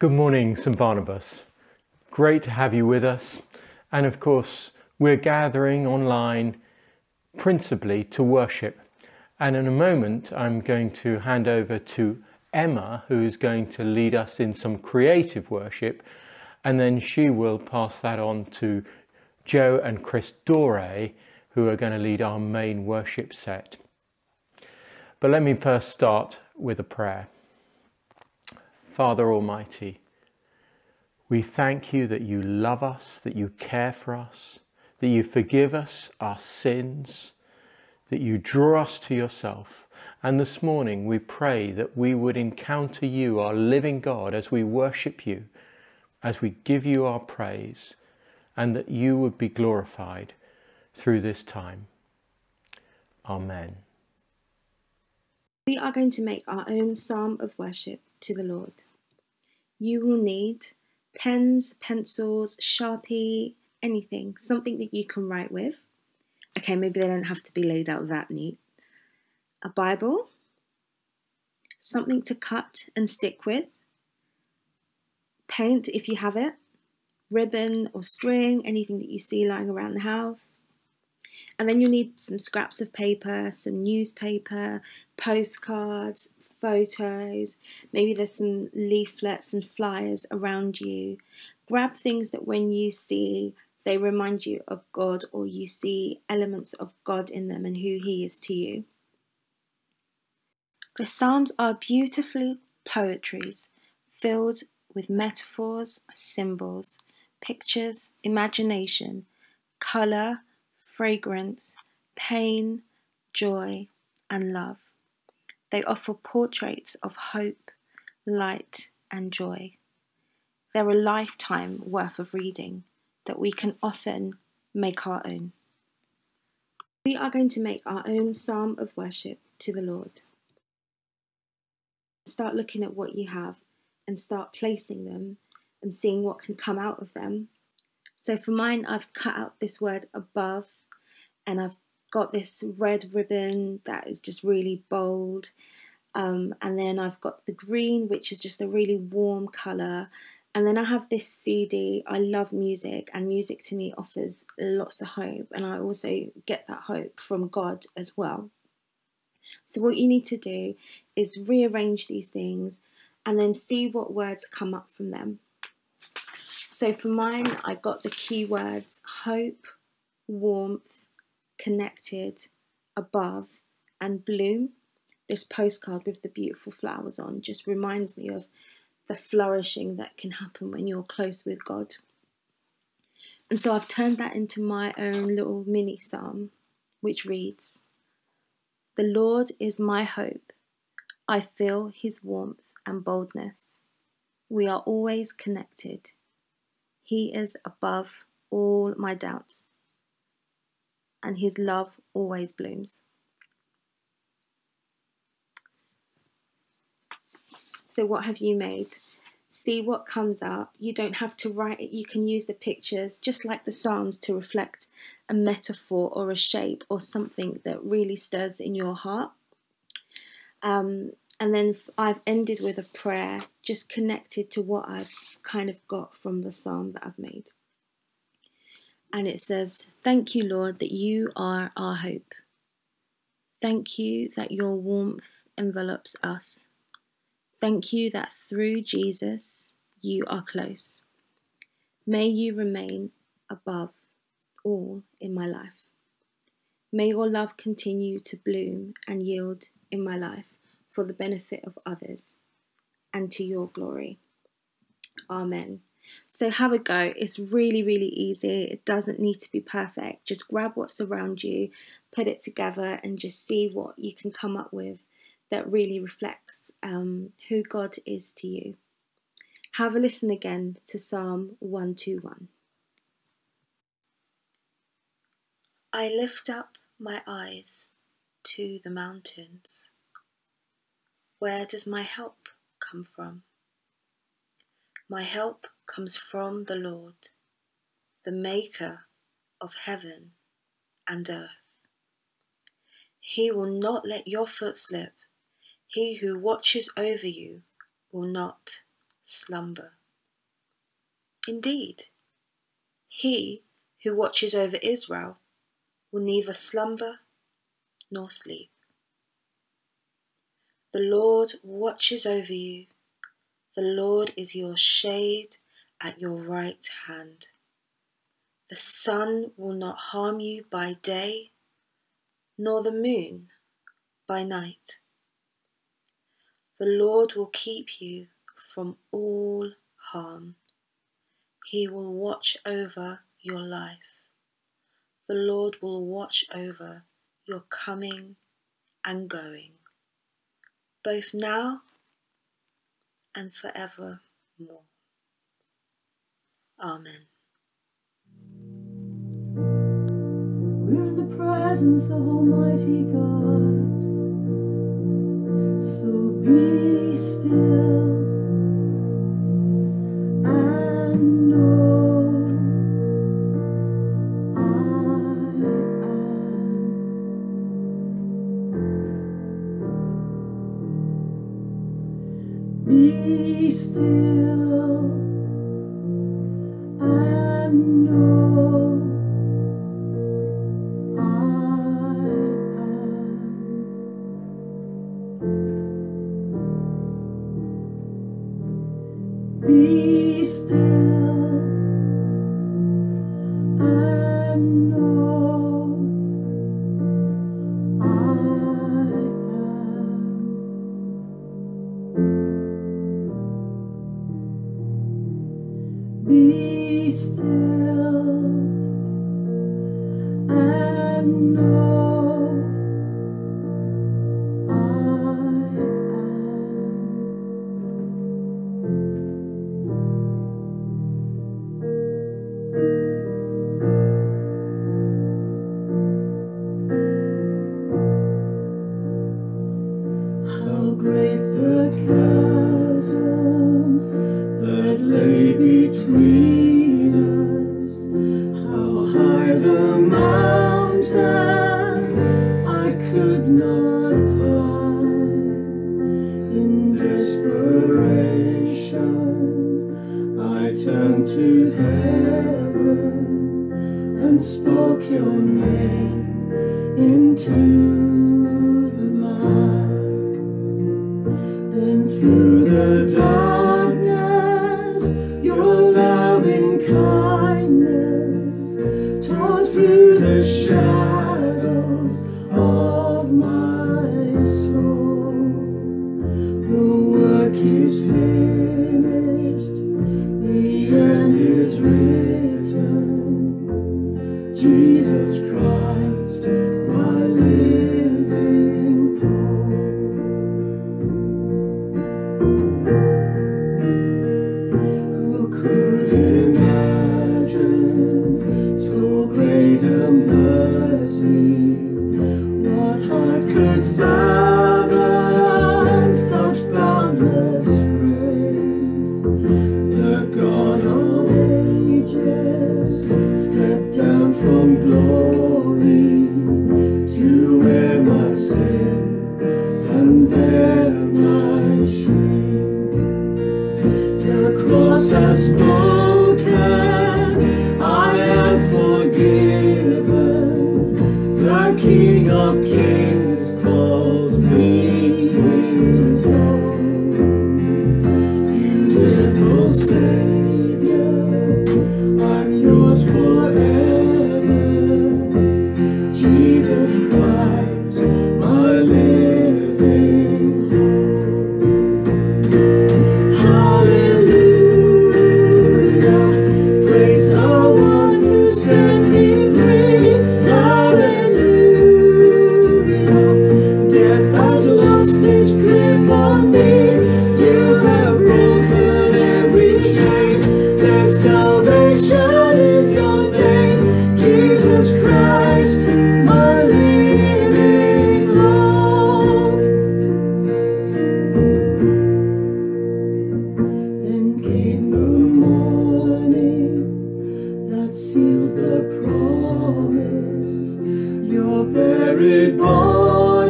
Good morning, St. Barnabas. Great to have you with us. And of course, we're gathering online principally to worship. And in a moment, I'm going to hand over to Emma, who is going to lead us in some creative worship. And then she will pass that on to Joe and Chris Dore, who are going to lead our main worship set. But let me first start with a prayer. Father Almighty, we thank you that you love us, that you care for us, that you forgive us our sins, that you draw us to yourself. And this morning we pray that we would encounter you, our living God, as we worship you, as we give you our praise, and that you would be glorified through this time. Amen. We are going to make our own psalm of worship to the Lord. You will need pens, pencils, Sharpie, anything, something that you can write with. Okay, maybe they don't have to be laid out that neat. A Bible, something to cut and stick with, paint if you have it, ribbon or string, anything that you see lying around the house. And then you'll need some scraps of paper, some newspaper, postcards, photos, maybe there's some leaflets and flyers around you. Grab things that when you see, they remind you of God or you see elements of God in them and who He is to you. The Psalms are beautifully poetries filled with metaphors, symbols, pictures, imagination, colour, fragrance, pain, joy, and love. They offer portraits of hope, light, and joy. They're a lifetime worth of reading that we can often make our own. We are going to make our own psalm of worship to the Lord. Start looking at what you have and start placing them and seeing what can come out of them. So for mine, I've cut out this word above and I've got this red ribbon that is just really bold. Um, and then I've got the green, which is just a really warm colour. And then I have this CD. I love music, and music to me offers lots of hope. And I also get that hope from God as well. So, what you need to do is rearrange these things and then see what words come up from them. So, for mine, I got the keywords hope, warmth, connected, above, and bloom. This postcard with the beautiful flowers on just reminds me of the flourishing that can happen when you're close with God. And so I've turned that into my own little mini psalm, which reads The Lord is my hope. I feel his warmth and boldness. We are always connected. He is above all my doubts and his love always blooms. So, what have you made? See what comes up. You don't have to write it, you can use the pictures, just like the Psalms, to reflect a metaphor or a shape or something that really stirs in your heart. Um, and then I've ended with a prayer just connected to what I've kind of got from the psalm that I've made and it says, Thank you, Lord, that you are our hope. Thank you that your warmth envelops us. Thank you that through Jesus you are close. May you remain above all in my life. May your love continue to bloom and yield in my life for the benefit of others and to your glory. Amen. So have a go. It's really, really easy. It doesn't need to be perfect. Just grab what's around you, put it together, and just see what you can come up with that really reflects um, who God is to you. Have a listen again to Psalm 121. I lift up my eyes to the mountains. Where does my help come from? My help comes from the Lord, the Maker of heaven and earth. He will not let your foot slip. He who watches over you will not slumber. Indeed, he who watches over Israel will neither slumber nor sleep. The Lord watches over you. The Lord is your shade at your right hand. The sun will not harm you by day, nor the moon by night. The Lord will keep you from all harm. He will watch over your life. The Lord will watch over your coming and going, both now and forevermore. Amen. We're in the presence of Almighty God. So be still and know I am. Be still not climb. In desperation, I turned to heaven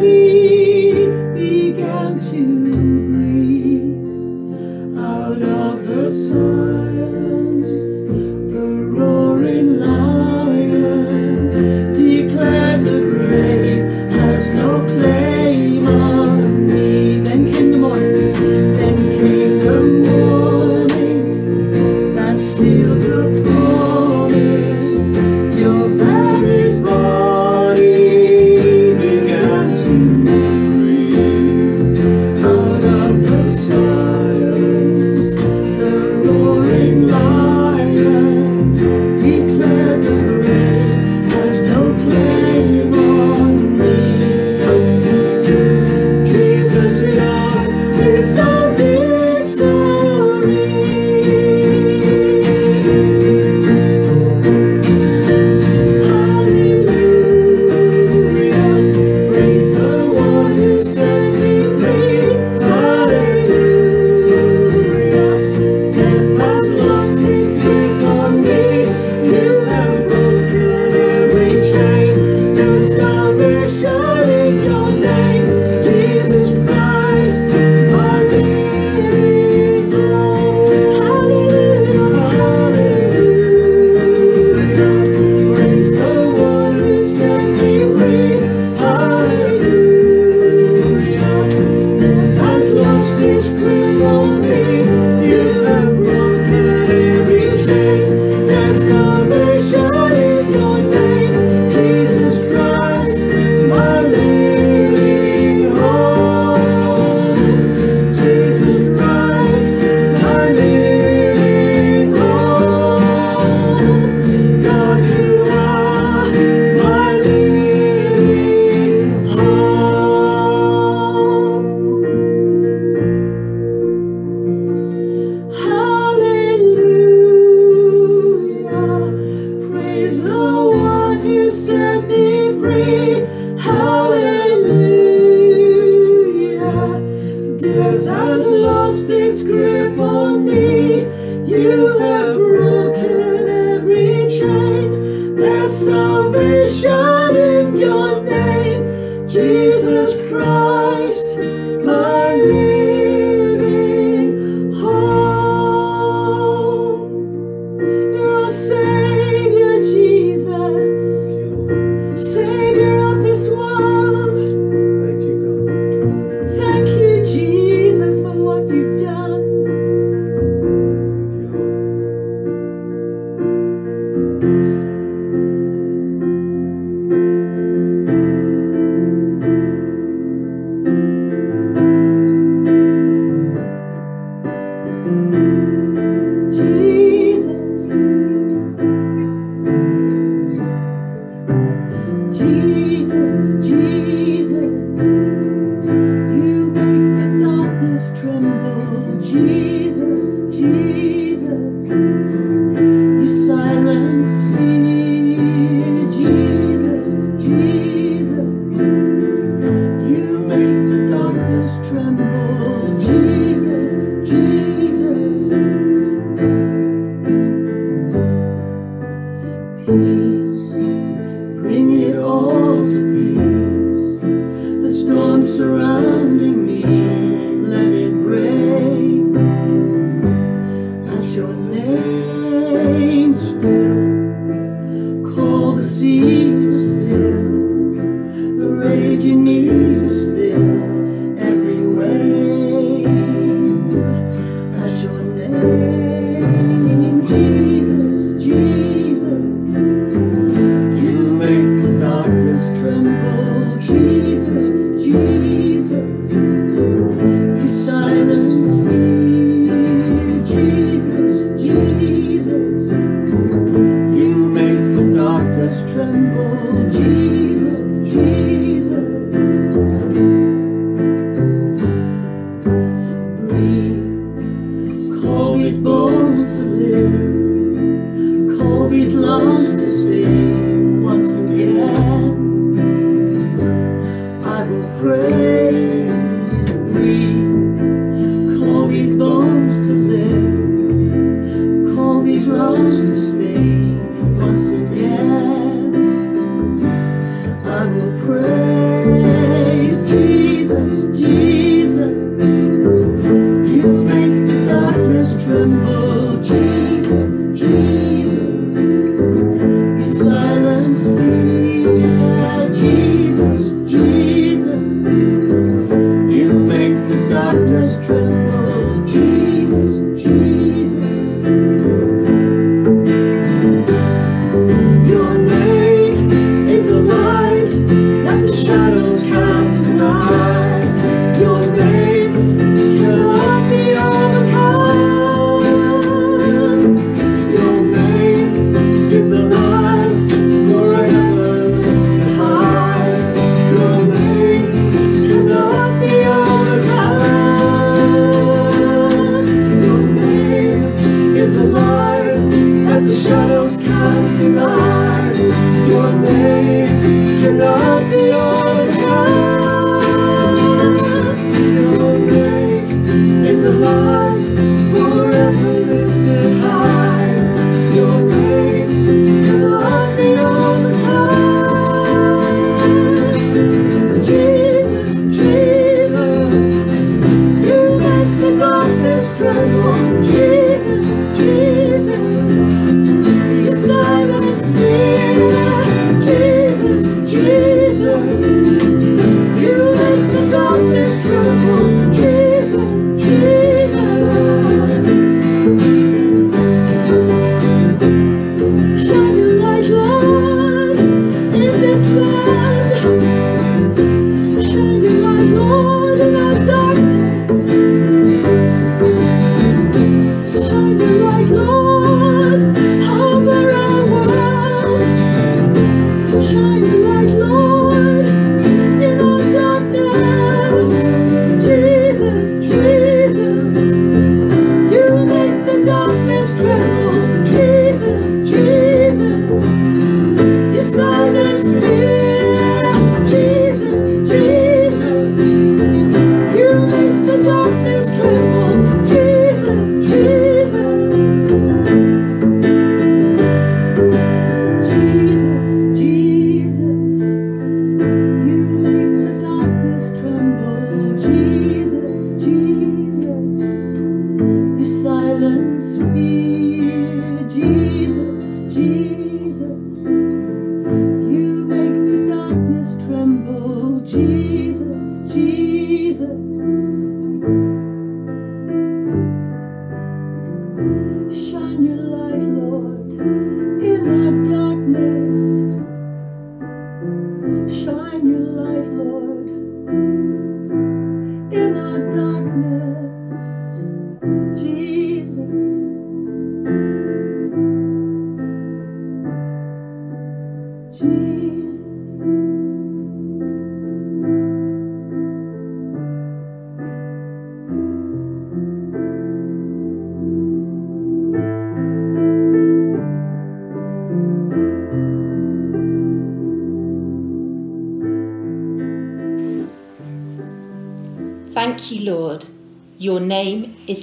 Maria. Jesus Christ, my living Jesus,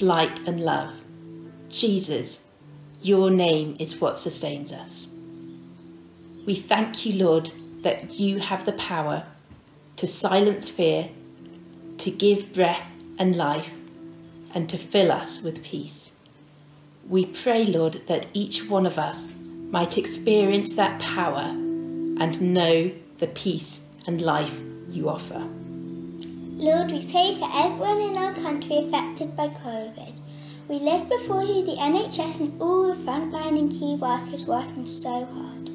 light and love. Jesus, your name is what sustains us. We thank you, Lord, that you have the power to silence fear, to give breath and life, and to fill us with peace. We pray, Lord, that each one of us might experience that power and know the peace and life you offer. Lord, we pray for everyone in our country affected by COVID. We lift before you the NHS and all the frontline and key workers working so hard.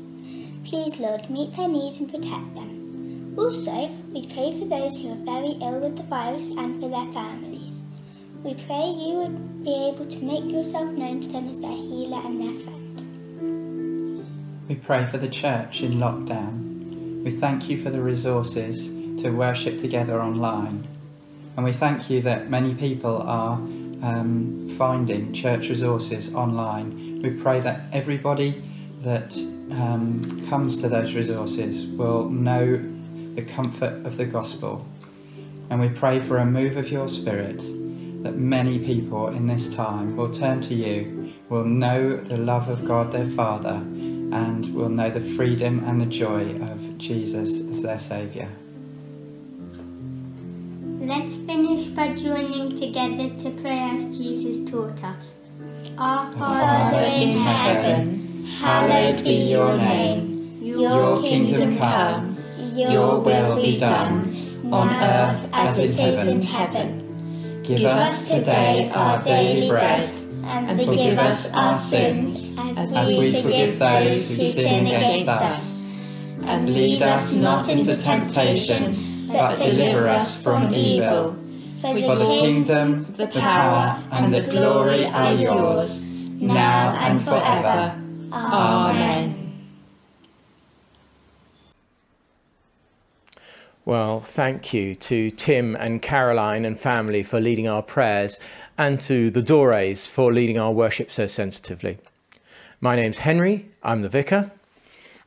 Please, Lord, meet their needs and protect them. Also, we pray for those who are very ill with the virus and for their families. We pray you would be able to make yourself known to them as their healer and their friend. We pray for the church in lockdown. We thank you for the resources to worship together online. And we thank you that many people are um, finding church resources online. We pray that everybody that um, comes to those resources will know the comfort of the gospel. And we pray for a move of your spirit that many people in this time will turn to you, will know the love of God their Father, and will know the freedom and the joy of Jesus as their Saviour. Let's finish by joining together to pray as Jesus taught us. Our Father in heaven, hallowed be your name. Your kingdom come, your will be done, on earth as it is in heaven. Give us today our daily bread, and forgive us our sins, as we forgive those who sin against us. And lead us not into temptation, but deliver us from evil. For For the kingdom, The power and the glory are yours, now and forever. Amen. Well, thank you to Tim and Caroline and family for leading our prayers and to the Dores for leading our worship so sensitively. My name's Henry, I'm the vicar.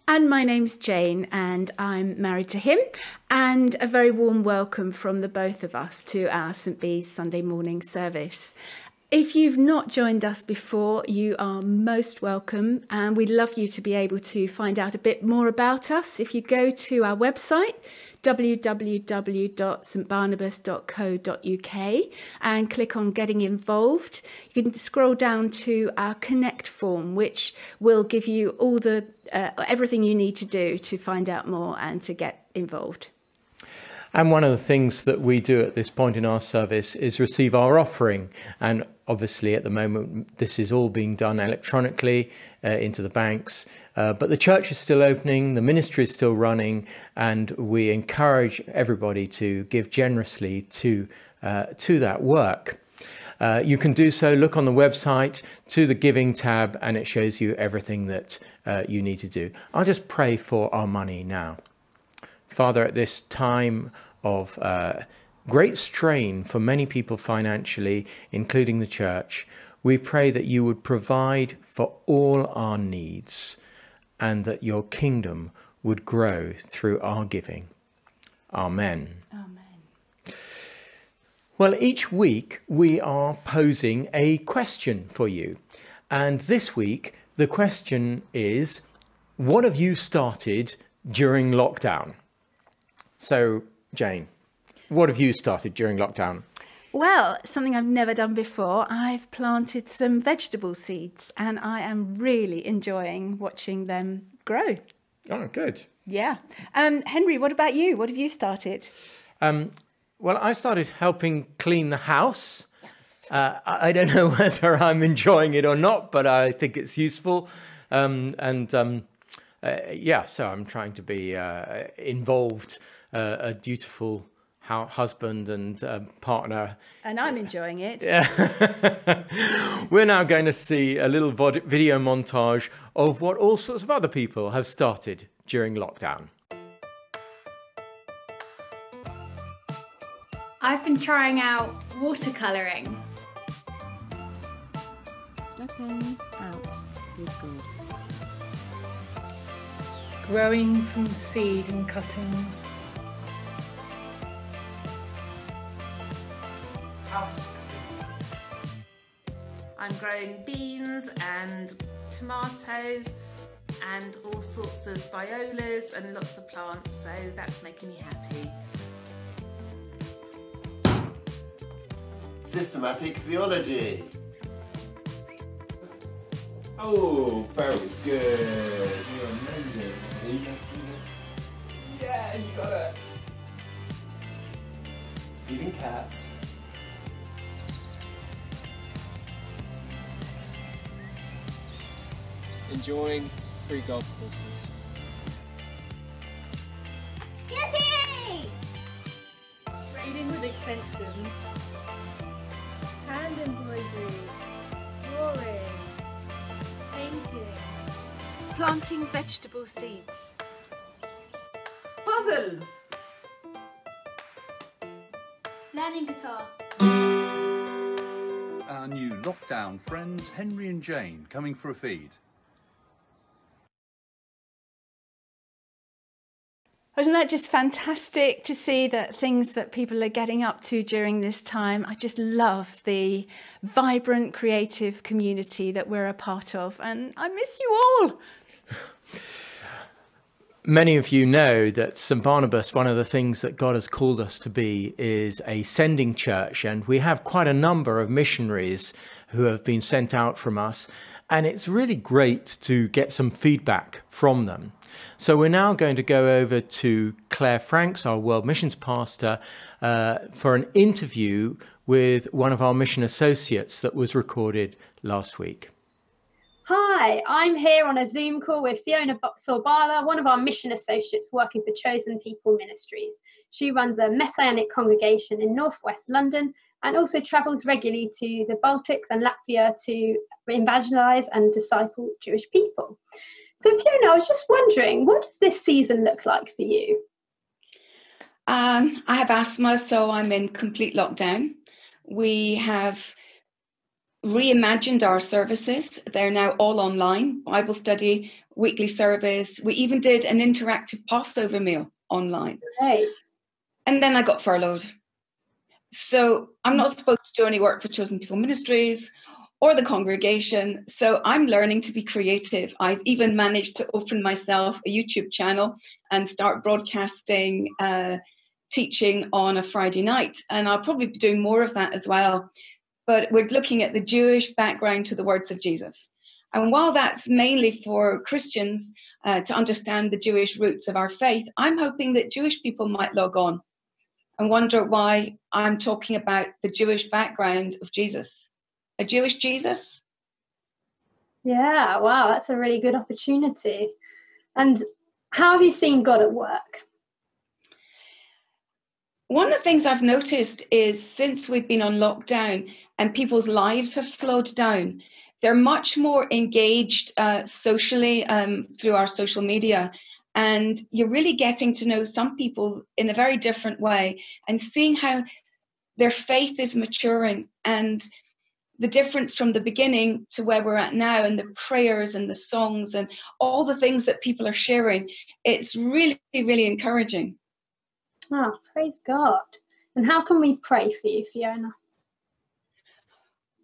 And my name's Jane, and I'm married to him. And a very warm welcome from the both of us to our St. Bees Sunday morning service. If you've not joined us before, you are most welcome, and we'd love you to be able to find out a bit more about us. If you go to our website, www.stbarnabas.co.uk and click on Getting Involved. You can scroll down to our Connect form, which will give you all the uh, everything you need to do to find out more and to get involved. And one of the things that we do at this point in our service is receive our offering. And obviously, at the moment, this is all being done electronically uh, into the banks. Uh, but the church is still opening, the ministry is still running, and we encourage everybody to give generously to, uh, to that work. Uh, you can do so. Look on the website to the giving tab, and it shows you everything that uh, you need to do. I'll just pray for our money now. Father, at this time of uh, great strain for many people financially, including the church, we pray that you would provide for all our needs and that your kingdom would grow through our giving. Amen. Amen. Well, each week we are posing a question for you. And this week, the question is What have you started during lockdown? So, Jane, what have you started during lockdown? Well, something I've never done before. I've planted some vegetable seeds and I am really enjoying watching them grow. Oh, good. Yeah. Um, Henry, what about you? What have you started? Um, well, I started helping clean the house. Uh, I don't know whether I'm enjoying it or not, but I think it's useful. Um, and um, uh, yeah, so I'm trying to be uh, involved, uh, a dutiful hu- husband and uh, partner. And I'm enjoying it. We're now going to see a little video montage of what all sorts of other people have started during lockdown. I've been trying out watercolouring. Stepping out with God. growing from seed and cuttings. I'm growing beans and tomatoes and all sorts of violas and lots of plants, so that's making me happy. Systematic theology. Oh, very good. You're amazing. Yeah, you got it. Feeding cats. Enjoying free golf courses. Skippy! Braiding with extensions. Hand embroidery. Drawing. Painting. Planting vegetable seeds. Puzzles! Learning guitar. Our new lockdown friends, Henry and Jane, coming for a feed. Wasn't that just fantastic to see that things that people are getting up to during this time? I just love the vibrant, creative community that we're a part of, and I miss you all. Many of you know that St. Barnabas, one of the things that God has called us to be is a sending church, and we have quite a number of missionaries who have been sent out from us. And it's really great to get some feedback from them. So we're now going to go over to Claire Franks, our World Missions Pastor, uh, for an interview with one of our mission associates that was recorded last week. Hi, I'm here on a Zoom call with Fiona Sorbala, one of our mission associates working for Chosen People Ministries. She runs a messianic congregation in northwest London and also travels regularly to the Baltics and Latvia to evangelize and disciple Jewish people. So, Fiona, I was just wondering, what does this season look like for you? Um, I have asthma, so I'm in complete lockdown. We have reimagined our services. They're now all online Bible study, weekly service. We even did an interactive Passover meal online. Right. And then I got furloughed. So I'm not supposed to do any work for Chosen People Ministries or the congregation. So I'm learning to be creative. I've even managed to open myself a YouTube channel and start broadcasting uh, teaching on a Friday night. And I'll probably be doing more of that as well but we're looking at the Jewish background to the words of Jesus. And while that's mainly for Christians uh, to understand the Jewish roots of our faith, I'm hoping that Jewish people might log on and wonder why I'm talking about the Jewish background of Jesus. A Jewish Jesus? Yeah, wow, that's a really good opportunity. And how have you seen God at work? One of the things I've noticed is since we've been on lockdown, and people's lives have slowed down. They're much more engaged uh, socially um, through our social media. And you're really getting to know some people in a very different way and seeing how their faith is maturing and the difference from the beginning to where we're at now and the prayers and the songs and all the things that people are sharing it's really really encouraging. Oh praise god. And how can we pray for you fiona?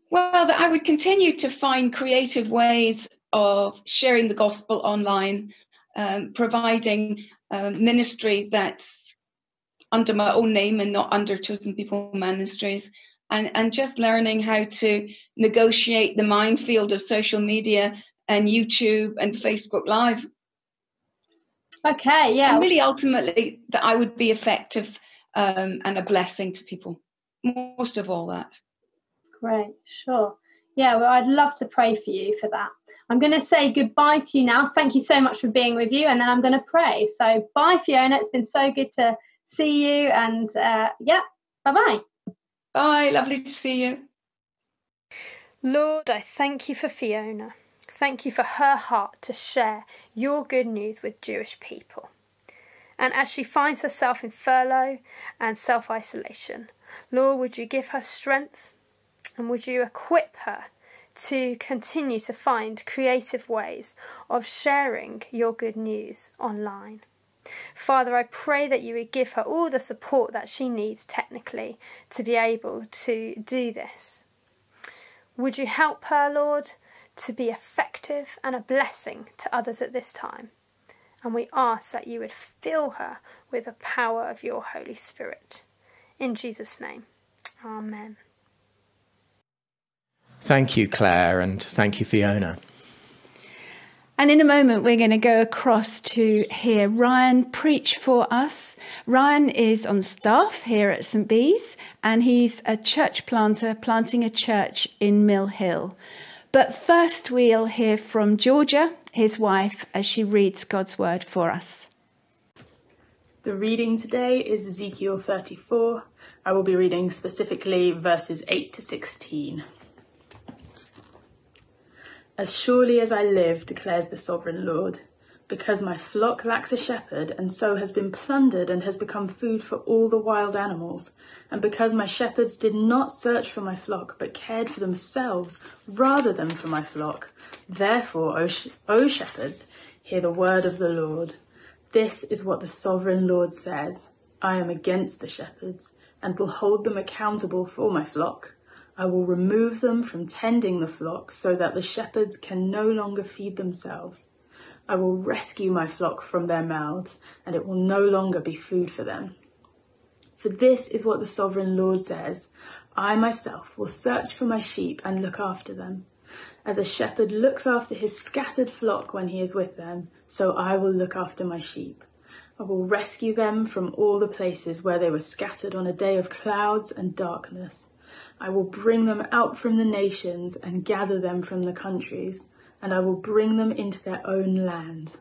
Well, I would continue to find creative ways of sharing the gospel online, um, providing um, ministry that's under my own name and not under Chosen People Ministries, and, and just learning how to negotiate the minefield of social media and YouTube and Facebook Live. Okay, yeah. And really, ultimately, that I would be effective um, and a blessing to people. Most of all, that. Great, sure. Yeah, well, I'd love to pray for you for that. I'm going to say goodbye to you now. Thank you so much for being with you, and then I'm going to pray. So, bye, Fiona. It's been so good to see you, and uh, yeah, bye bye. Bye, lovely to see you. Lord, I thank you for Fiona. Thank you for her heart to share your good news with Jewish people. And as she finds herself in furlough and self isolation, Lord, would you give her strength and would you equip her to continue to find creative ways of sharing your good news online? Father, I pray that you would give her all the support that she needs technically to be able to do this. Would you help her, Lord, to be effective and a blessing to others at this time? And we ask that you would fill her with the power of your Holy Spirit. In Jesus' name, Amen. Thank you, Claire, and thank you, Fiona. And in a moment, we're going to go across to hear Ryan preach for us. Ryan is on staff here at St. Bees, and he's a church planter planting a church in Mill Hill. But first, we'll hear from Georgia, his wife, as she reads God's word for us. The reading today is Ezekiel 34. I will be reading specifically verses 8 to 16. As surely as I live, declares the sovereign Lord, because my flock lacks a shepherd, and so has been plundered and has become food for all the wild animals, and because my shepherds did not search for my flock, but cared for themselves rather than for my flock, therefore, O, sh- o shepherds, hear the word of the Lord. This is what the sovereign Lord says I am against the shepherds, and will hold them accountable for my flock. I will remove them from tending the flock so that the shepherds can no longer feed themselves. I will rescue my flock from their mouths, and it will no longer be food for them. For this is what the sovereign Lord says I myself will search for my sheep and look after them. As a shepherd looks after his scattered flock when he is with them, so I will look after my sheep. I will rescue them from all the places where they were scattered on a day of clouds and darkness. I will bring them out from the nations and gather them from the countries, and I will bring them into their own land.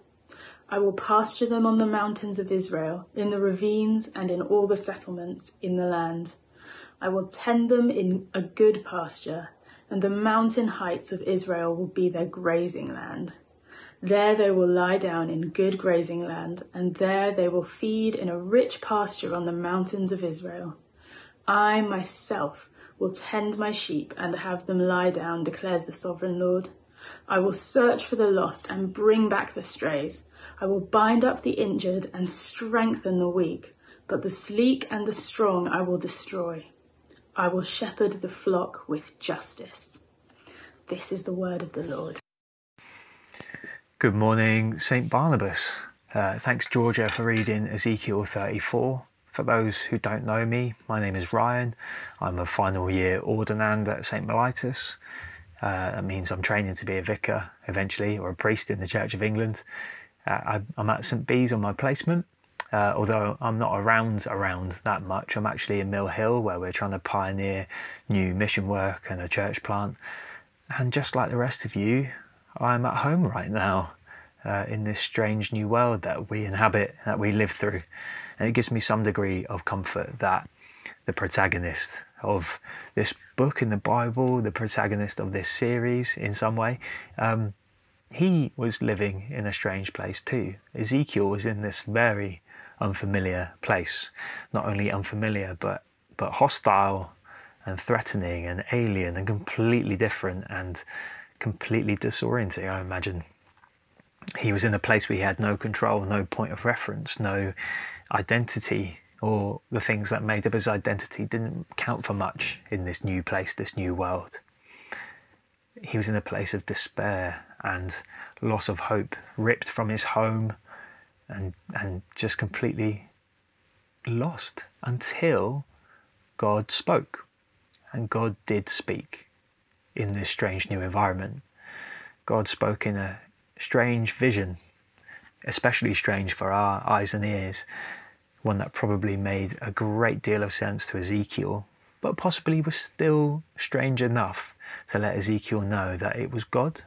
I will pasture them on the mountains of Israel, in the ravines and in all the settlements in the land. I will tend them in a good pasture, and the mountain heights of Israel will be their grazing land. There they will lie down in good grazing land, and there they will feed in a rich pasture on the mountains of Israel. I myself will tend my sheep and have them lie down, declares the sovereign Lord. I will search for the lost and bring back the strays. I will bind up the injured and strengthen the weak, but the sleek and the strong I will destroy. I will shepherd the flock with justice. This is the word of the Lord. Good morning, St. Barnabas. Uh, thanks, Georgia, for reading Ezekiel 34. For those who don't know me, my name is Ryan. I'm a final year ordinand at St. Mellitus. Uh, that means I'm training to be a vicar eventually or a priest in the Church of England. Uh, I, I'm at St. Bees on my placement. Uh, although I'm not around around that much, I'm actually in Mill Hill where we're trying to pioneer new mission work and a church plant. And just like the rest of you, I'm at home right now uh, in this strange new world that we inhabit, that we live through. And it gives me some degree of comfort that the protagonist of this book in the Bible, the protagonist of this series in some way, um, he was living in a strange place too. Ezekiel was in this very unfamiliar place. Not only unfamiliar, but but hostile and threatening and alien and completely different and completely disorienting, I imagine. He was in a place where he had no control, no point of reference, no identity, or the things that made up his identity didn't count for much in this new place, this new world. He was in a place of despair and loss of hope, ripped from his home, and and just completely lost until God spoke. And God did speak in this strange new environment. God spoke in a strange vision, especially strange for our eyes and ears, one that probably made a great deal of sense to Ezekiel, but possibly was still strange enough to let Ezekiel know that it was God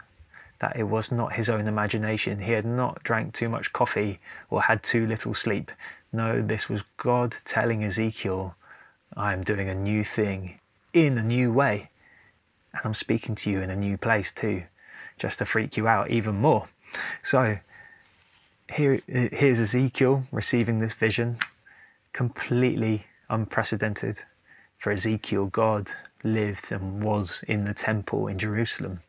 that it was not his own imagination. He had not drank too much coffee or had too little sleep. No, this was God telling Ezekiel, I am doing a new thing in a new way. And I'm speaking to you in a new place too, just to freak you out even more. So here, here's Ezekiel receiving this vision, completely unprecedented. For Ezekiel, God lived and was in the temple in Jerusalem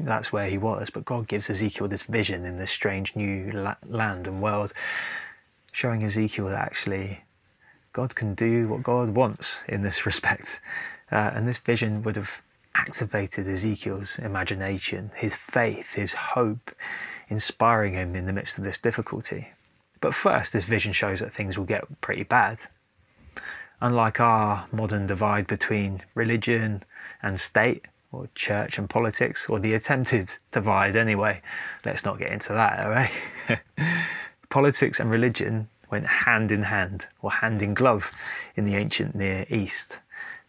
that's where he was. But God gives Ezekiel this vision in this strange new la- land and world, showing Ezekiel that actually God can do what God wants in this respect. Uh, and this vision would have activated Ezekiel's imagination, his faith, his hope, inspiring him in the midst of this difficulty. But first, this vision shows that things will get pretty bad. Unlike our modern divide between religion and state, or church and politics, or the attempted divide anyway. Let's not get into that, all right? politics and religion went hand in hand, or hand in glove, in the ancient Near East,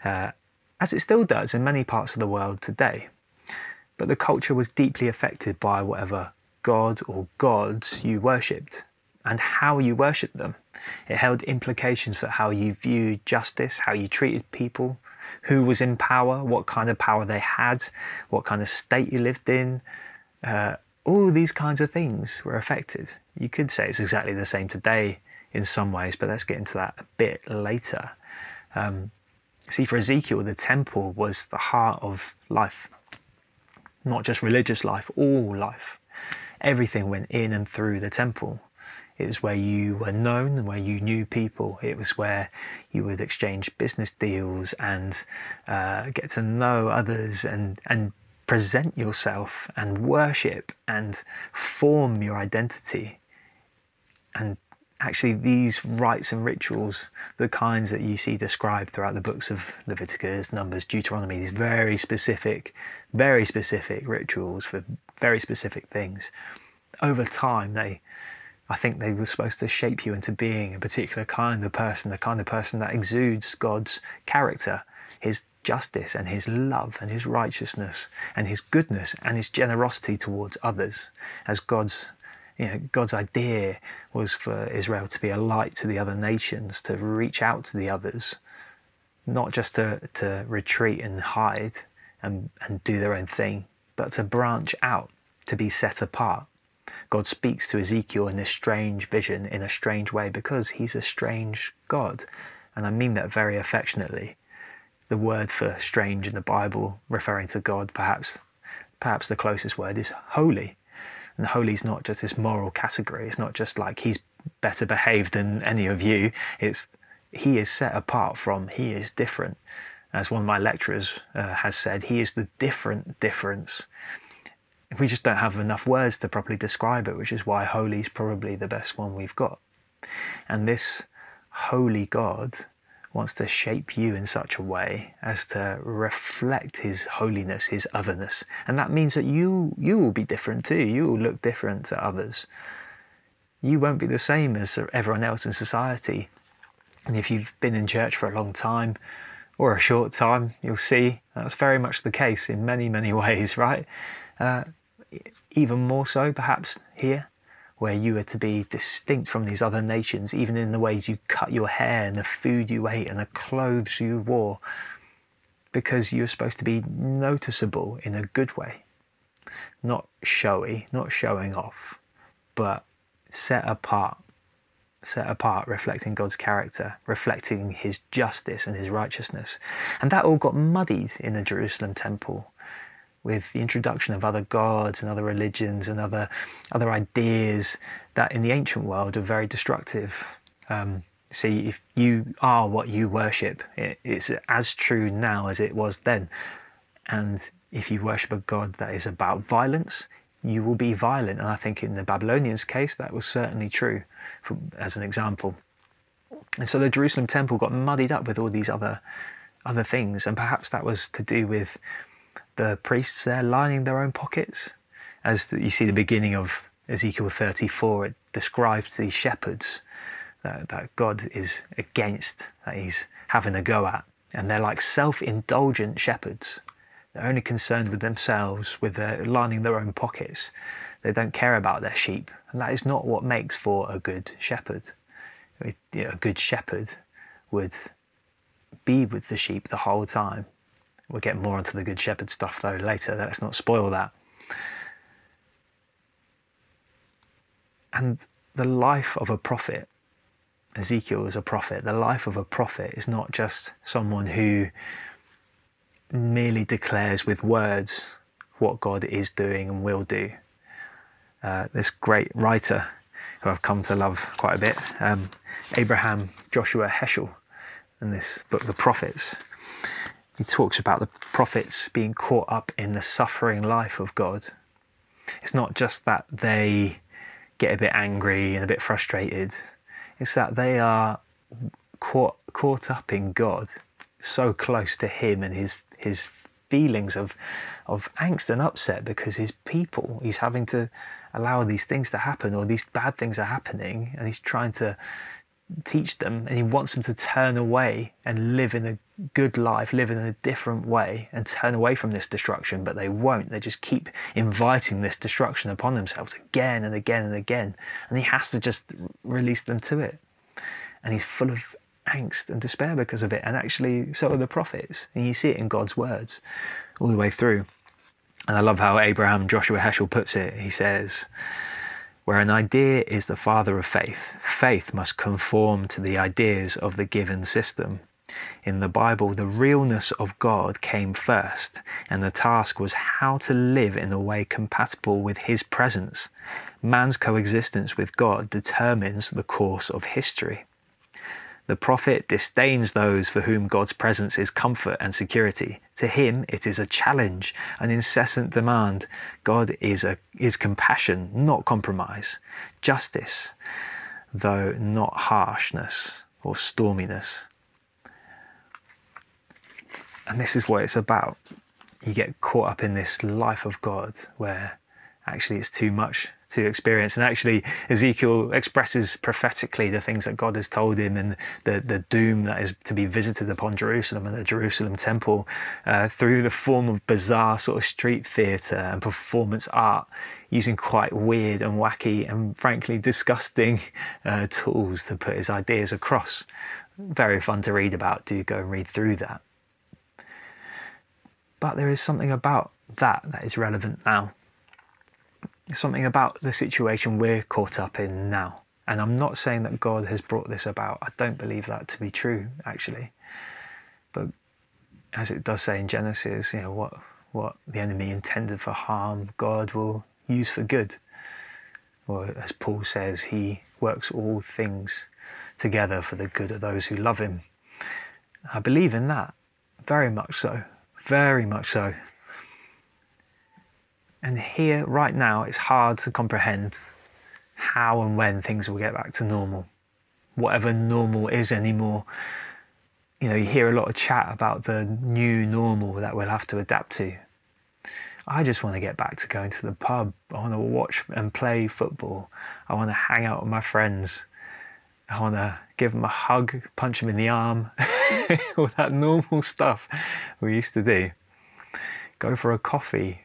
uh, as it still does in many parts of the world today. But the culture was deeply affected by whatever god or gods you worshipped and how you worshipped them. It held implications for how you viewed justice, how you treated people, who was in power, what kind of power they had, what kind of state you lived in. Uh, all these kinds of things were affected. You could say it's exactly the same today in some ways, but let's get into that a bit later. Um, see, for Ezekiel, the temple was the heart of life, not just religious life, all life. Everything went in and through the temple. It was where you were known and where you knew people. It was where you would exchange business deals and uh, get to know others and, and present yourself and worship and form your identity and actually these rites and rituals, the kinds that you see described throughout the books of Leviticus, Numbers, Deuteronomy, these very specific, very specific rituals for very specific things, over time they I think they were supposed to shape you into being a particular kind of person, the kind of person that exudes God's character, his justice and his love and his righteousness and his goodness and his generosity towards others as God's you know, God's idea was for Israel to be a light to the other nations, to reach out to the others, not just to, to retreat and hide and, and do their own thing, but to branch out, to be set apart. God speaks to Ezekiel in this strange vision in a strange way because he's a strange God. And I mean that very affectionately. The word for strange in the Bible, referring to God, perhaps perhaps the closest word is holy. And holy is not just this moral category. It's not just like he's better behaved than any of you. It's he is set apart from, he is different. As one of my lecturers uh, has said, he is the different difference. We just don't have enough words to properly describe it, which is why holy is probably the best one we've got. And this holy God wants to shape you in such a way as to reflect his holiness, his otherness. And that means that you you will be different too. You will look different to others. You won't be the same as everyone else in society. And if you've been in church for a long time or a short time, you'll see that's very much the case in many, many ways, right? Uh, even more so, perhaps here where you are to be distinct from these other nations, even in the ways you cut your hair and the food you ate and the clothes you wore, because you're supposed to be noticeable in a good way, not showy, not showing off, but set apart. Set apart, reflecting God's character, reflecting His justice and His righteousness. And that all got muddied in the Jerusalem temple with the introduction of other gods and other religions and other other ideas that in the ancient world are very destructive. Um, see, if you are what you worship, it, it's as true now as it was then. And if you worship a god that is about violence, you will be violent. And I think in the Babylonians' case, that was certainly true, for, as an example. And so the Jerusalem temple got muddied up with all these other other things, and perhaps that was to do with the priests there lining their own pockets. As you see the beginning of Ezekiel 34, it describes these shepherds that, that God is against, that he's having a go at. And they're like self indulgent shepherds. They're only concerned with themselves, with their, lining their own pockets. They don't care about their sheep. And that is not what makes for a good shepherd. A good shepherd would be with the sheep the whole time We'll get more onto the Good Shepherd stuff though later. Let's not spoil that. And the life of a prophet, Ezekiel is a prophet. The life of a prophet is not just someone who merely declares with words what God is doing and will do. Uh, this great writer who I've come to love quite a bit, um, Abraham Joshua Heschel, in this book, The Prophets, he talks about the prophets being caught up in the suffering life of God. It's not just that they get a bit angry and a bit frustrated, it's that they are caught, caught up in God, so close to Him and His, his feelings of, of angst and upset because His people, He's having to allow these things to happen or these bad things are happening and He's trying to teach them and he wants them to turn away and live in a good life, live in a different way and turn away from this destruction, but they won't. They just keep inviting this destruction upon themselves again and again and again. And he has to just release them to it. And he's full of angst and despair because of it. And actually, so are the prophets. And you see it in God's words all the way through. And I love how Abraham Joshua Heschel puts it. He says, where an idea is the father of faith, faith must conform to the ideas of the given system. In the Bible, the realness of God came first, and the task was how to live in a way compatible with His presence. Man's coexistence with God determines the course of history. The prophet disdains those for whom God's presence is comfort and security. To him, it is a challenge, an incessant demand. God is, a, is compassion, not compromise, justice. though not harshness or storminess. And this is what it's about. You get caught up in this life of God where actually it's too much to experience. And actually, Ezekiel expresses prophetically the things that God has told him and the, the doom that is to be visited upon Jerusalem and the Jerusalem temple uh, through the form of bizarre sort of street theatre and performance art using quite weird and wacky and frankly disgusting uh, tools to put his ideas across. Very fun to read about. Do go and read through that. But there is something about that that is relevant now something about the situation we're caught up in now. And I'm not saying that God has brought this about. I don't believe that to be true, actually. But as it does say in Genesis, you know, what, what the enemy intended for harm, God will use for good. Or as Paul says, he works all things together for the good of those who love him. I believe in that, very much so, very much so. And here, right now, it's hard to comprehend how and when things will get back to normal, whatever normal is anymore. You know, you hear a lot of chat about the new normal that we'll have to adapt to. I just want to get back to going to the pub. I want to watch and play football. I want to hang out with my friends. I want to give them a hug, punch them in the arm, all that normal stuff we used to do. Go for a coffee,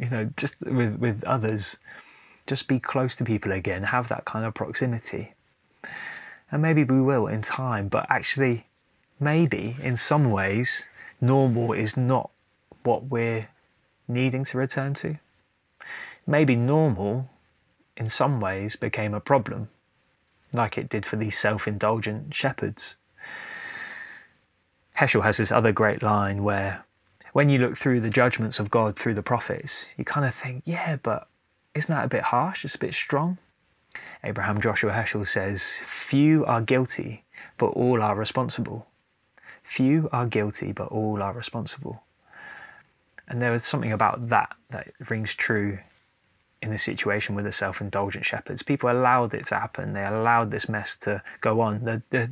you know, just with, with others, just be close to people again, have that kind of proximity. And maybe we will in time, but actually, maybe in some ways, normal is not what we're needing to return to. Maybe normal, in some ways, became a problem, like it did for these self indulgent shepherds. Heschel has this other great line where when you look through the judgments of God through the prophets, you kind of think, yeah, but isn't that a bit harsh? It's a bit strong. Abraham Joshua Heschel says, Few are guilty, but all are responsible. Few are guilty, but all are responsible. And there was something about that that rings true in the situation with the self indulgent shepherds. People allowed it to happen, they allowed this mess to go on. The, the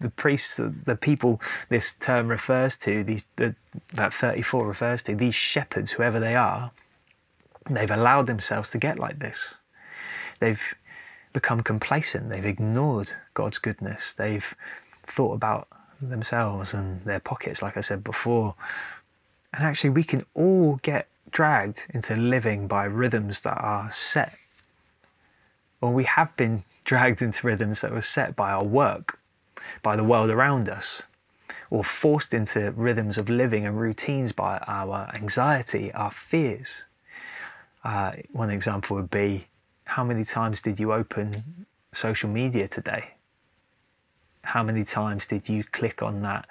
the priests, the, the people this term refers to, these the, that 34 refers to, these shepherds, whoever they are, they've allowed themselves to get like this. They've become complacent. They've ignored God's goodness. They've thought about themselves and their pockets, like I said before. And actually, we can all get dragged into living by rhythms that are set. Or we have been dragged into rhythms that were set by our work by the world around us, or forced into rhythms of living and routines by our anxiety, our fears. Uh, one example would be how many times did you open social media today? How many times did you click on that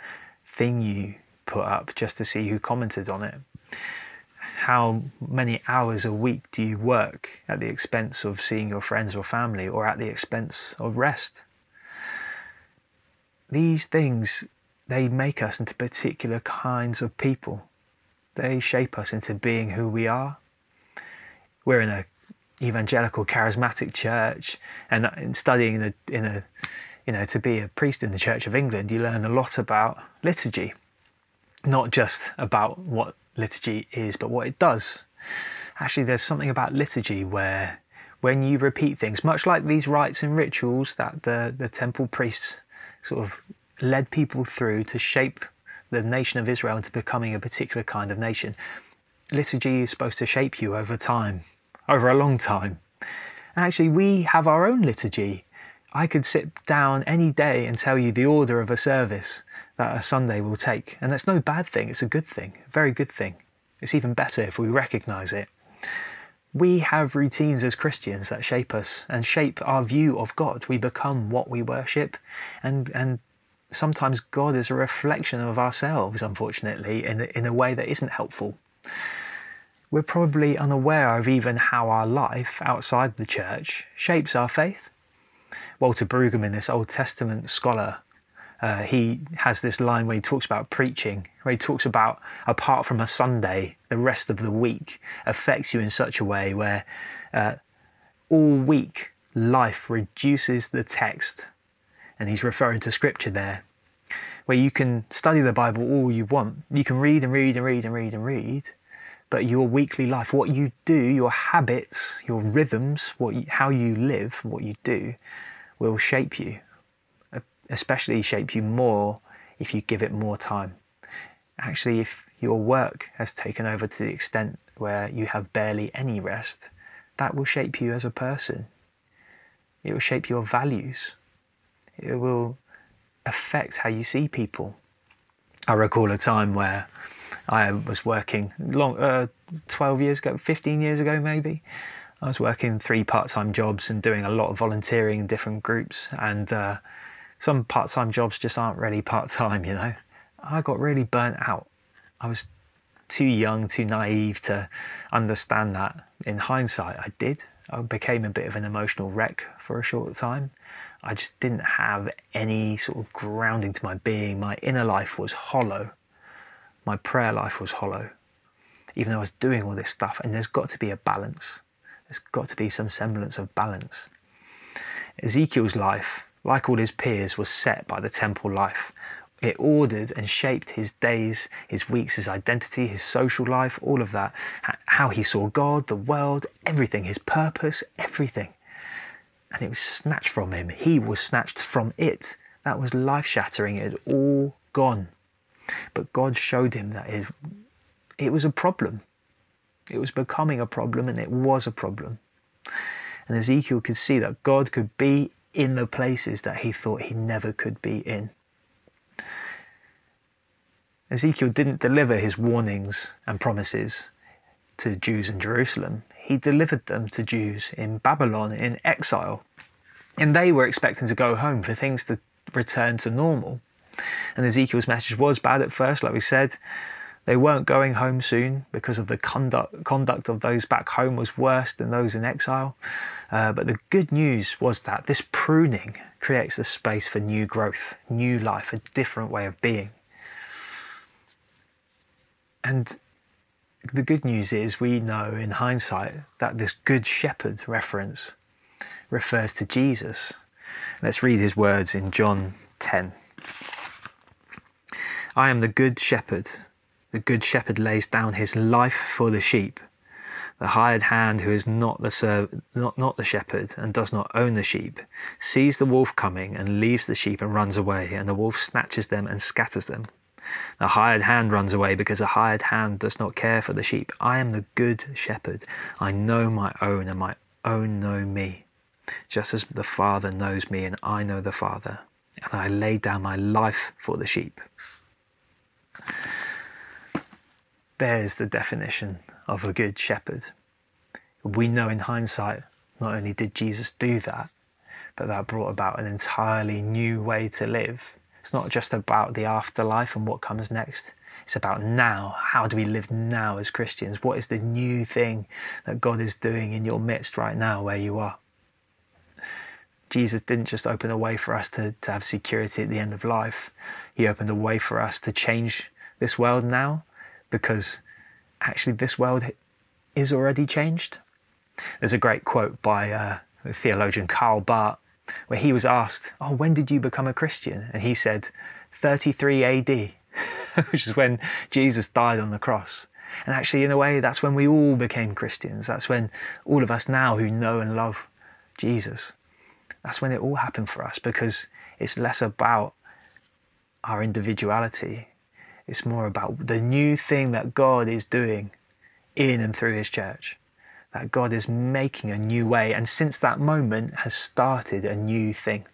thing you put up just to see who commented on it? How many hours a week do you work at the expense of seeing your friends or family or at the expense of rest? These things they make us into particular kinds of people. They shape us into being who we are. We're in a evangelical charismatic church and in studying in a, in a you know to be a priest in the Church of England you learn a lot about liturgy not just about what liturgy is but what it does actually there's something about liturgy where when you repeat things much like these rites and rituals that the the temple priests sort of led people through to shape the nation of Israel into becoming a particular kind of nation. Liturgy is supposed to shape you over time, over a long time. And actually, we have our own liturgy. I could sit down any day and tell you the order of a service that a Sunday will take. And that's no bad thing, it's a good thing, a very good thing. It's even better if we recognize it. We have routines as Christians that shape us and shape our view of God. We become what we worship, and, and sometimes God is a reflection of ourselves, unfortunately, in a, in a way that isn't helpful. We're probably unaware of even how our life outside the church shapes our faith. Walter Brueggemann, this Old Testament scholar, uh, he has this line where he talks about preaching, where he talks about apart from a Sunday, the rest of the week affects you in such a way where uh, all week life reduces the text, and he's referring to scripture there, where you can study the Bible all you want. You can read and read and read and read and read, but your weekly life, what you do, your habits, your rhythms, what you, how you live, what you do, will shape you, especially shape you more if you give it more time. Actually, if your work has taken over to the extent where you have barely any rest, that will shape you as a person. It will shape your values. It will affect how you see people. I recall a time where I was working long, uh, 12 years ago, 15 years ago maybe. I was working three part-time jobs and doing a lot of volunteering in different groups. And uh, some part-time jobs just aren't really part-time, you know. I got really burnt out. I was too young, too naive to understand that. In hindsight, I did. I became a bit of an emotional wreck for a short time. I just didn't have any sort of grounding to my being. My inner life was hollow. My prayer life was hollow. Even though I was doing all this stuff, and there's got to be a balance. There's got to be some semblance of balance. Ezekiel's life, like all his peers, was set by the temple life it ordered and shaped his days, his weeks, his identity, his social life, all of that. How he saw God, the world, everything, his purpose, everything. And it was snatched from him. He was snatched from it. That was life shattering. It had all gone. But God showed him that it, it was a problem. It was becoming a problem, and it was a problem. And Ezekiel could see that God could be in the places that he thought he never could be in. Ezekiel didn't deliver his warnings and promises to Jews in Jerusalem. He delivered them to Jews in Babylon in exile. And they were expecting to go home for things to return to normal. And Ezekiel's message was bad at first, like we said. They weren't going home soon because of the conduct, conduct of those back home was worse than those in exile. Uh, but the good news was that this pruning creates the space for new growth, new life, a different way of being. And the good news is we know in hindsight that this good shepherd reference refers to Jesus. Let's read his words in John 10. I am the good shepherd. The good shepherd lays down his life for the sheep. The hired hand who is not the serv- not, not the shepherd and does not own the sheep sees the wolf coming and leaves the sheep and runs away, and the wolf snatches them and scatters them. A hired hand runs away because a hired hand does not care for the sheep. I am the good shepherd. I know my own, and my own know me. Just as the Father knows me, and I know the Father, and I lay down my life for the sheep. There's the definition of a good shepherd. We know in hindsight, not only did Jesus do that, but that brought about an entirely new way to live it's not just about the afterlife and what comes next. It's about now. How do we live now as Christians? What is the new thing that God is doing in your midst right now where you are? Jesus didn't just open a way for us to, to have security at the end of life. He opened a way for us to change this world now because actually this world is already changed. There's a great quote by uh, theologian Karl Barth where he was asked, Oh, when did you become a Christian? And he said, 33 AD, which is when Jesus died on the cross. And actually, in a way, that's when we all became Christians. That's when all of us now who know and love Jesus, that's when it all happened for us because it's less about our individuality. It's more about the new thing that God is doing in and through His church that God is making a new way, and since that moment has started a new thing.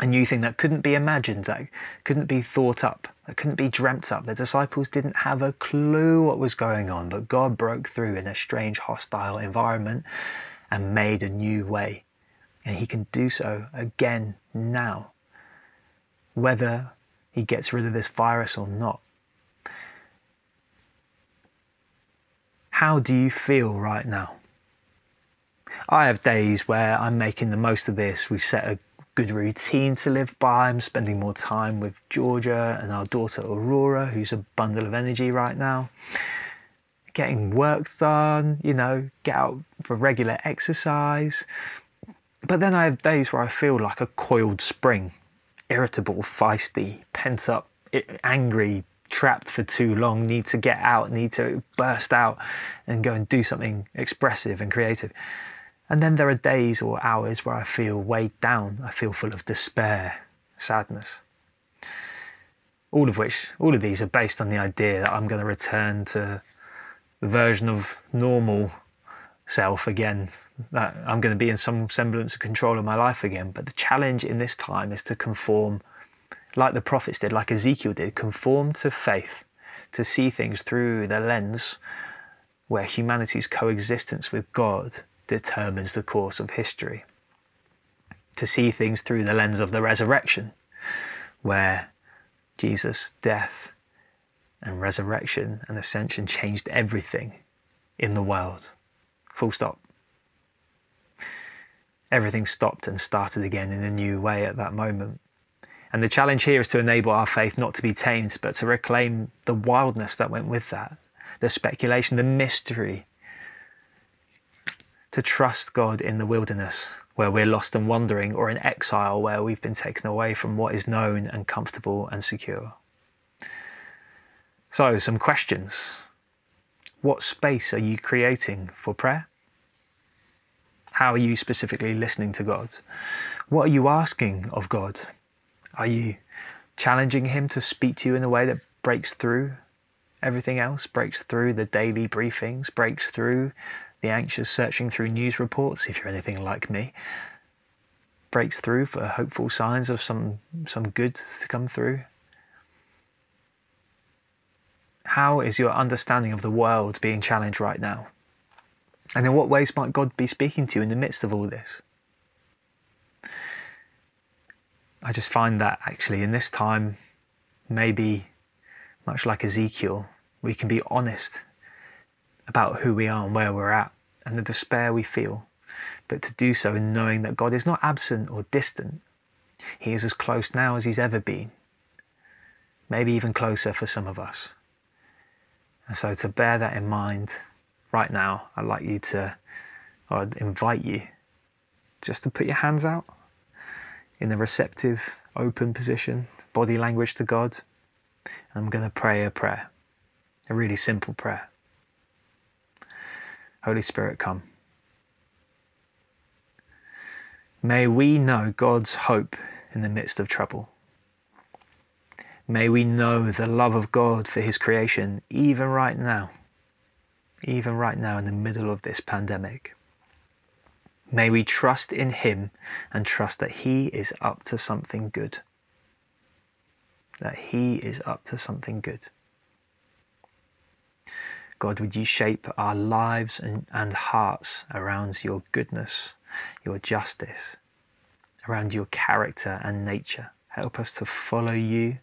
A new thing that couldn't be imagined, that couldn't be thought up, that couldn't be dreamt up. The disciples didn't have a clue what was going on, but God broke through in a strange, hostile environment and made a new way. And He can do so again now, whether He gets rid of this virus or not. How do you feel right now? I have days where I'm making the most of this. We've set a good routine to live by. I'm spending more time with Georgia and our daughter Aurora, who's a bundle of energy right now. Getting work done, you know, get out for regular exercise, But then I have days where I feel like a coiled spring, irritable, feisty, pent up, angry, trapped for too long, need to get out, need to burst out and go and do something expressive and creative. And then there are days or hours where I feel weighed down, I feel full of despair, sadness. All of which, all of these are based on the idea that I'm going to return to the version of normal self again that I'm going to be in some semblance of control of my life again. But the challenge in this time is to conform, like the prophets did, like Ezekiel did, conform to faith, to see things through the lens where humanity's coexistence with God determines the course of history. To see things through the lens of the resurrection, where Jesus' death and resurrection and ascension changed everything in the world. Full stop everything stopped and started again in a new way at that moment. And the challenge here is to enable our faith not to be tamed, but to reclaim the wildness that went with that, the speculation, the mystery. To trust God in the wilderness, where we're lost and wandering, or in exile, where we've been taken away from what is known and comfortable and secure. So, some questions. What space are you creating for prayer? How are you specifically listening to God? What are you asking of God? Are you challenging Him to speak to you in a way that breaks through everything else, breaks through the daily briefings, breaks through the anxious searching through news reports, if you're anything like me, breaks through for hopeful signs of some, some good to come through? How is your understanding of the world being challenged right now? And in what ways might God be speaking to you in the midst of all this? I just find that actually in this time, maybe much like Ezekiel, we can be honest about who we are and where we're at and the despair we feel, but to do so in knowing that God is not absent or distant. He is as close now as he's ever been, maybe even closer for some of us. And so to bear that in mind right now, I'd like you to, or I'd invite you just to put your hands out in a receptive, open position, body language to God. And I'm going to pray a prayer, a really simple prayer. Holy Spirit, come. May we know God's hope in the midst of trouble. May we know the love of God for His creation even right now even right now in the middle of this pandemic. May we trust in Him and trust that He is up to something good. That He is up to something good. God, would you shape our lives and, and hearts around your goodness, your justice, around your character and nature? Help us to follow you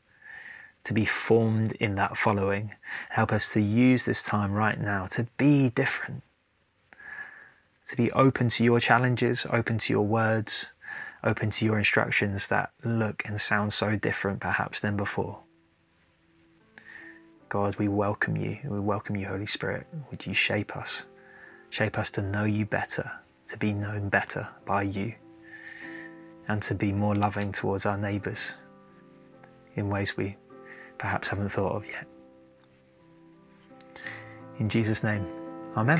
to be formed in that following. Help us to use this time right now to be different, to be open to your challenges, open to your words, open to your instructions that look and sound so different perhaps than before. God, we welcome you. We welcome you, Holy Spirit. Would you shape us? Shape us to know you better, to be known better by you, and to be more loving towards our neighbours in ways we perhaps haven't thought of yet. In Jesus' name, Amen.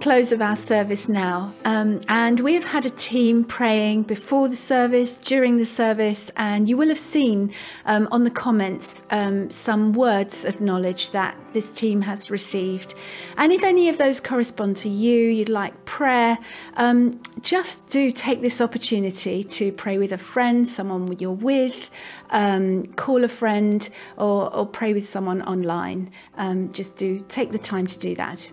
close of our service now, um, and we have had a team praying before the service, during the service, and you will have seen um, on the comments um, some words of knowledge that this team has received. And if any of those correspond to you, you'd like prayer, um, just do take this opportunity to pray with a friend, someone you're with, um, call a friend, or, or pray with someone online. Um, just do take the time to do that.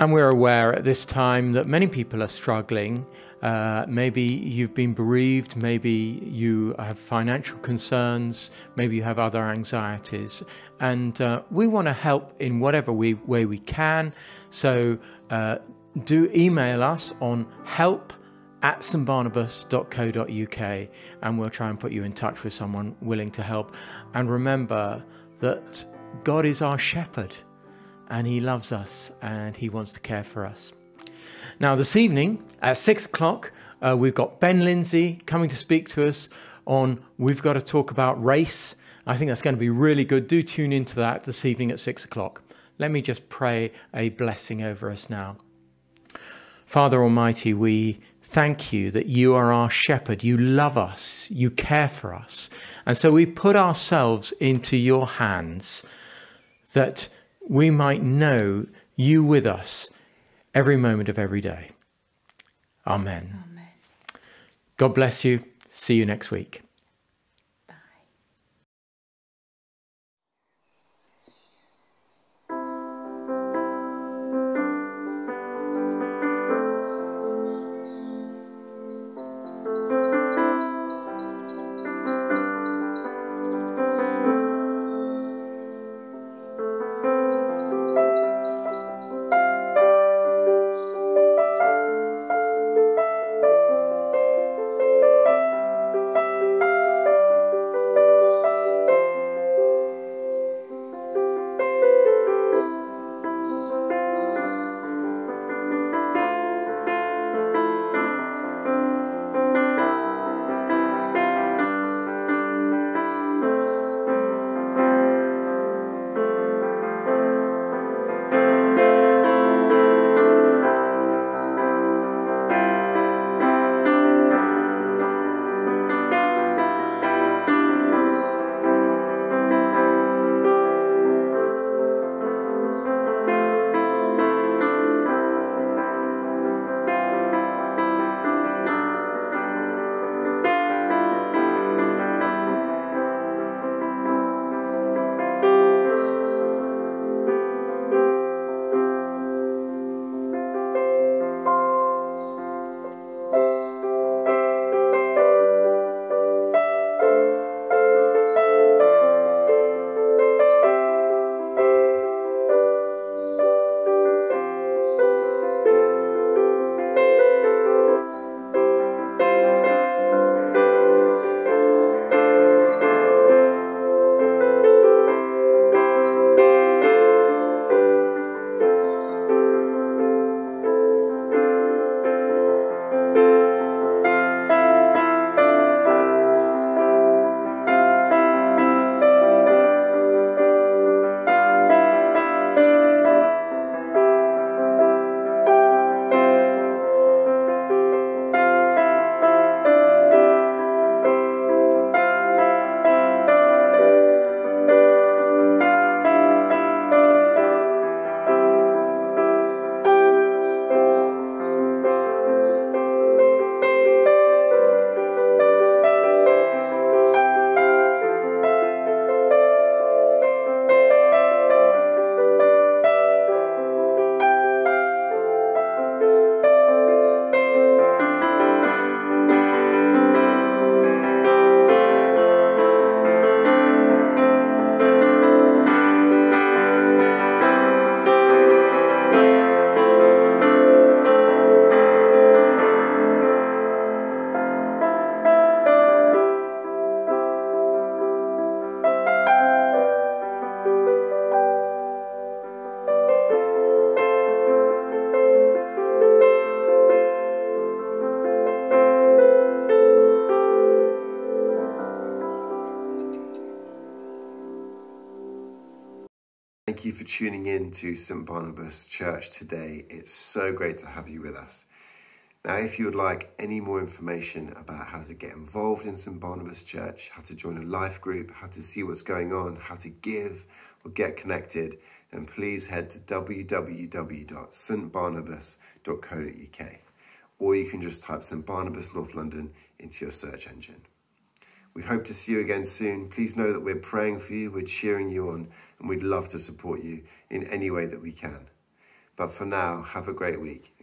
And we're aware at this time that many people are struggling. Uh, maybe you've been bereaved, maybe you have financial concerns, maybe you have other anxieties. And uh, we want to help in whatever we, way we can. So uh, do email us on help at stbarnabas.co.uk and we'll try and put you in touch with someone willing to help. And remember that God is our shepherd and he loves us and he wants to care for us. Now, this evening at six o'clock, uh, we've got Ben Lindsay coming to speak to us on We've Got to Talk About Race. I think that's going to be really good. Do tune into that this evening at six o'clock. Let me just pray a blessing over us now. Father Almighty, we thank you that you are our shepherd. You love us, you care for us. And so we put ourselves into your hands that we might know you with us every moment of every day. Amen. Amen. God bless you. See you next week. Tuning in to St Barnabas Church today. It's so great to have you with us. Now, if you would like any more information about how to get involved in St Barnabas Church, how to join a life group, how to see what's going on, how to give or get connected, then please head to www.stbarnabas.co.uk or you can just type St Barnabas North London into your search engine. We hope to see you again soon. Please know that we're praying for you, we're cheering you on, and we'd love to support you in any way that we can. But for now, have a great week.